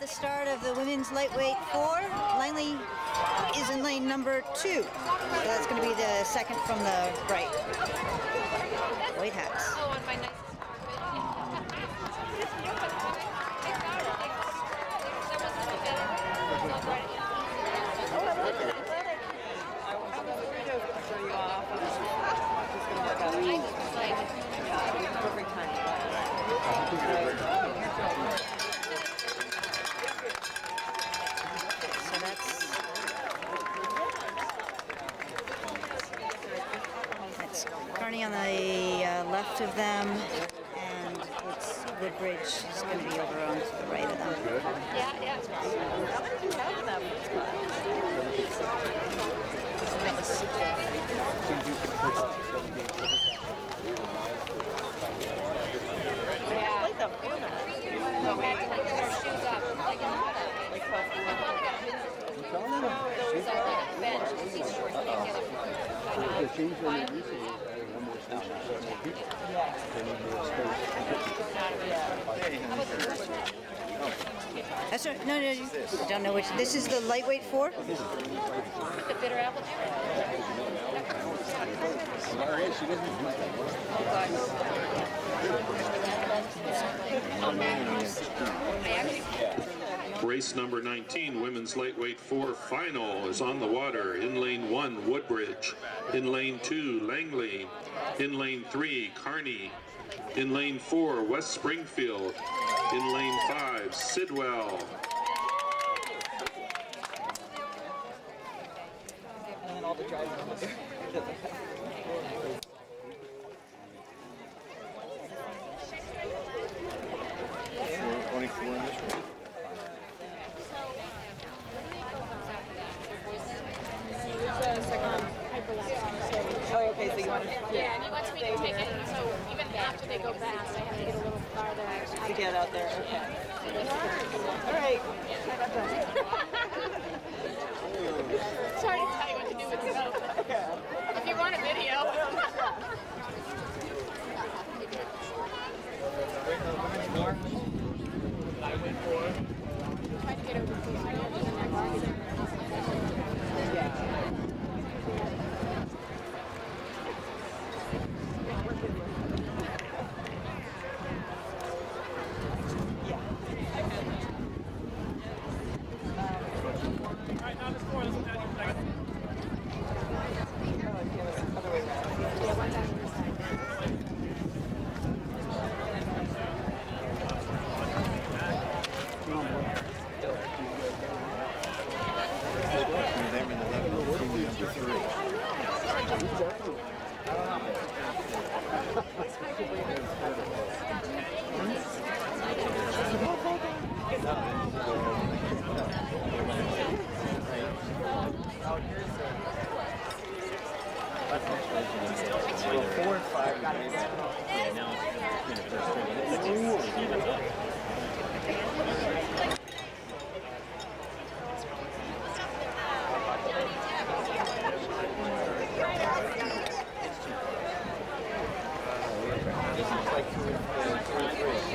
the start of the women's lightweight four. Langley is in lane number two. So that's going to be the second from the right. White hats. Oh, on my nice Perfect timing. So that's that's Carney on the uh, left of them, and it's Woodbridge is going to be over on to the right of them. Yeah, yeah. I like that format. No, we had to like put our shoes up, like in the middle. Like twelve My mom got a There was like a bench, and seats short, you can't get up. They That's right. No, no, you don't know which. This is the lightweight four. The bitter apple juice? Race number 19, women's lightweight four final is on the water. In lane one, Woodbridge. In lane two, Langley. In lane three, Carney. In lane four, West Springfield. In lane five, Sidwell. And then all the drivers. Twenty-four in this one. Oh, okay, so you want to Yeah, and he lets me take it, so even after they go fast, I have to get a little farther. to get out there. Okay. All right. Sorry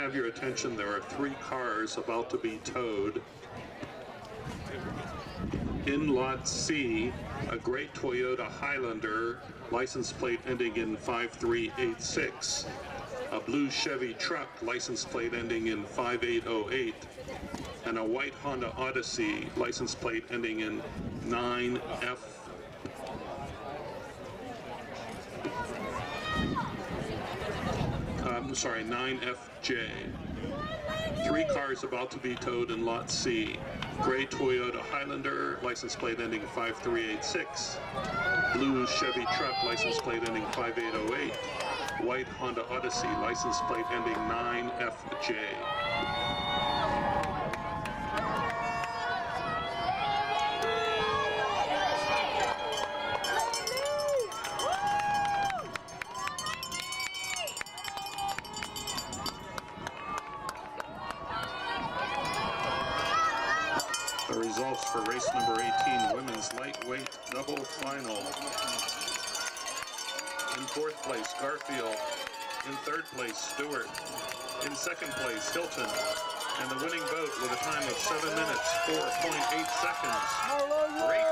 have your attention? There are three cars about to be towed. In Lot C, a great Toyota Highlander, license plate ending in 5386. A blue Chevy truck, license plate ending in 5808. And a white Honda Odyssey, license plate ending in 9F I'm sorry, 9FJ. Three cars about to be towed in Lot C. Gray Toyota Highlander, license plate ending 5386. Blue Chevy truck, license plate ending 5808. White Honda Odyssey, license plate ending 9FJ. The results for race number 18, women's lightweight double final. In fourth place, Garfield. In third place, Stuart. In second place, Hylton. And the winning boat with a time of 7 minutes, 4.8 seconds. Great